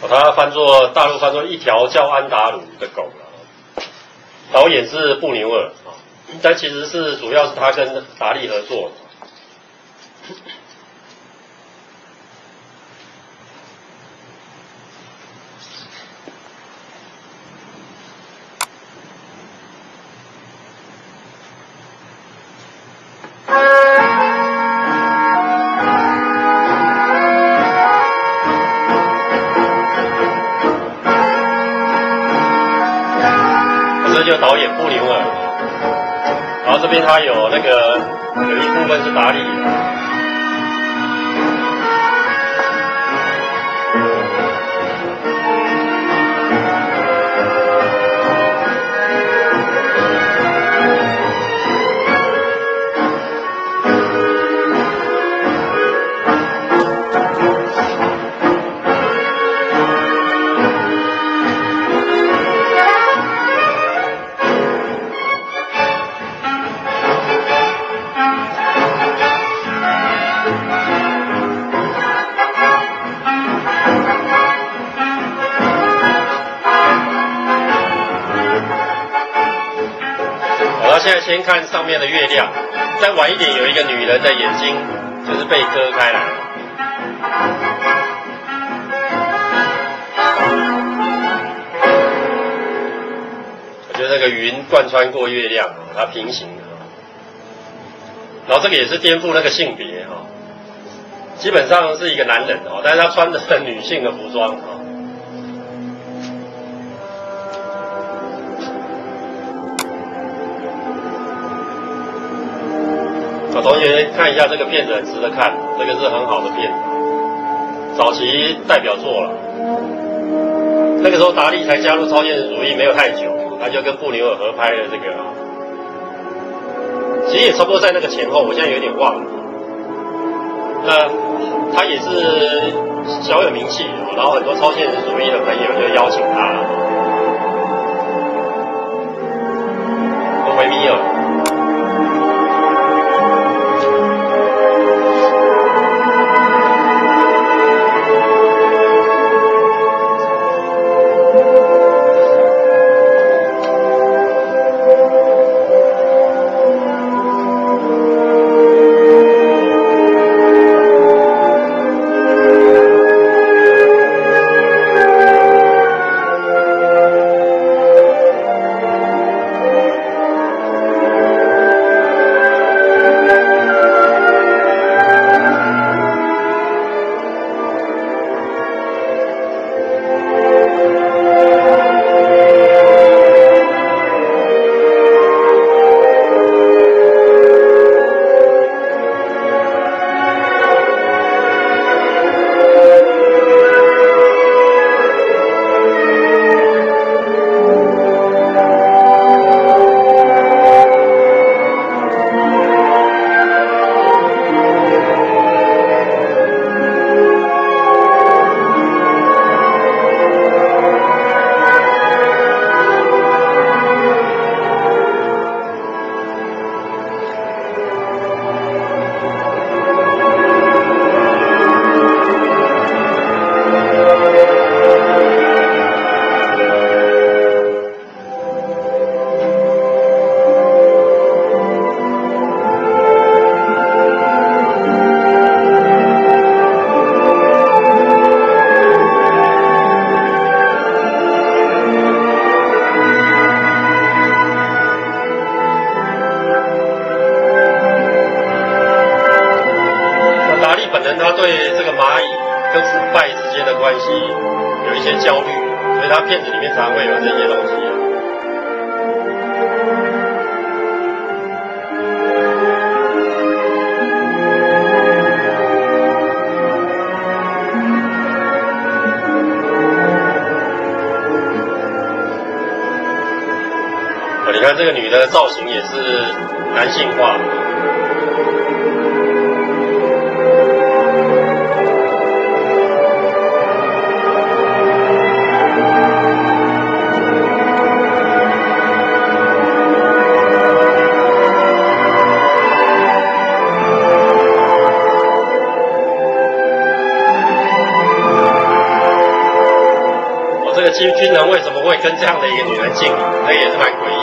把它翻作大陆翻作一条叫安达鲁的狗了。导演是布纽尔啊，但其实是主要是他跟达利合作。导演布纽尔，然后这边他有那个有一部分是达利。上面的月亮，再晚一点有一个女人的眼睛，就是被割开来。我觉得那个云贯穿过月亮，它平行的。然后这个也是颠覆那个性别哈，基本上是一个男人哦，但是他穿的是女性的服装啊。啊，同学看一下这个片子很值得看，这个是很好的片子，早期代表作了。那个时候达利才加入超现实主义没有太久，他就跟布纽尔合拍了这个，其实也差不多在那个前后，我现在有点忘了。那他也是小有名气，然后很多超现实主义的朋友就邀请他，维米尔。系有一些焦虑，所以他片子里面常会有这些东西。啊，你看这个女的造型也是男性化。军军人为什么会跟这样的一个女人敬礼？那也是蛮诡异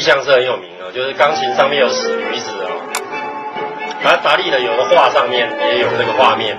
印象是很有名的，就是钢琴上面有死驴子啊，达达利的有的画上面也有这个画面。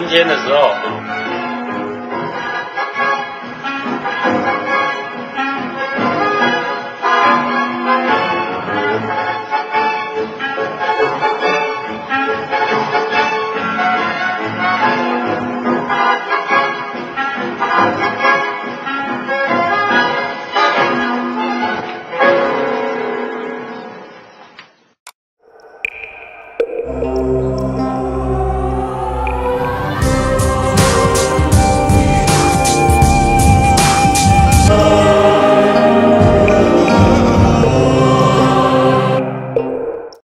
春天的时候，